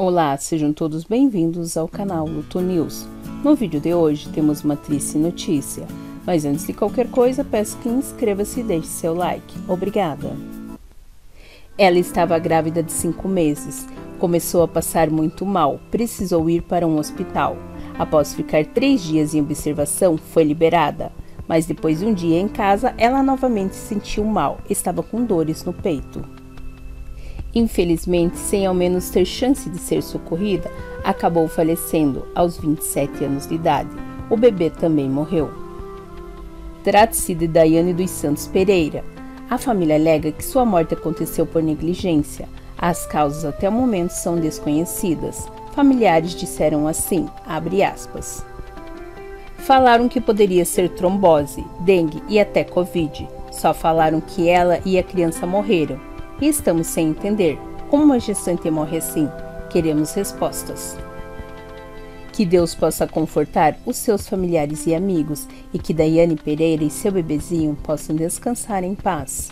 Olá, sejam todos bem-vindos ao canal Luto News. No vídeo de hoje temos uma triste notícia, mas antes de qualquer coisa peço que inscreva-se e deixe seu like. Obrigada! Ela estava grávida de cinco meses, começou a passar muito mal, precisou ir para um hospital. Após ficar três dias em observação, foi liberada, mas depois de um dia em casa, ela novamente sentiu mal, estava com dores no peito. Infelizmente, sem ao menos ter chance de ser socorrida, acabou falecendo aos 27 anos de idade. O bebê também morreu. Trata-se de Daiane dos Santos Pereira. A família alega que sua morte aconteceu por negligência. As causas até o momento são desconhecidas. Familiares disseram assim, aspas. Falaram que poderia ser trombose, dengue e até covid. Só falaram que ela e a criança morreram e estamos sem entender como uma gestante morre assim. Queremos respostas. Que Deus possa confortar os seus familiares e amigos e que Daiane Pereira e seu bebezinho possam descansar em paz.